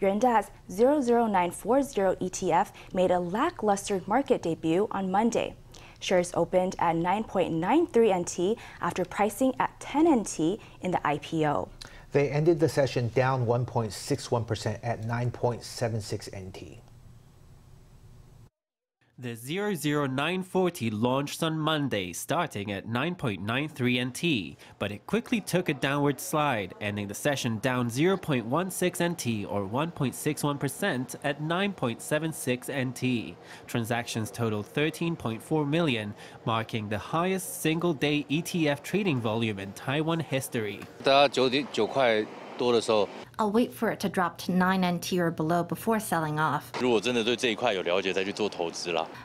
Yuanta's 00940 ETF made a lackluster market debut on Monday. Shares opened at 9.93 NT after pricing at 10 NT in the IPO. They ended the session down 1.61% at 9.76 NT. The 00940 launched on Monday, starting at 9.93 NT, but it quickly took a downward slide, ending the session down 0.16 NT or 1.61% at 9.76 NT. Transactions totaled 13.4 million, marking the highest single-day ETF trading volume in Taiwan history. 大家九点九块多的时候， I'll wait for it to drop to 9NT or below before selling off.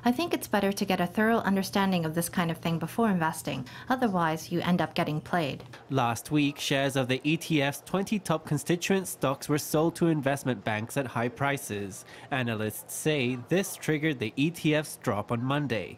I think it's better to get a thorough understanding of this kind of thing before investing. Otherwise, you end up getting played. Last week, shares of the ETF's 20 top constituent stocks were sold to investment banks at high prices. Analysts say this triggered the ETF's drop on Monday.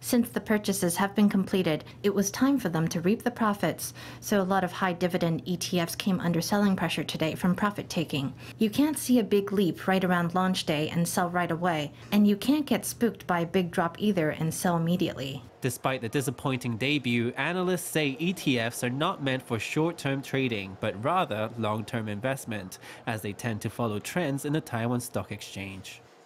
Since the purchases have been completed, it was time for them to reap the profits. So a lot of high dividend ETF ETFs came under selling pressure today from profit taking. You can't see a big leap right around launch day and sell right away, and you can't get spooked by a big drop either and sell immediately. Despite the disappointing debut, analysts say ETFs are not meant for short term trading, but rather long term investment, as they tend to follow trends in the Taiwan Stock Exchange.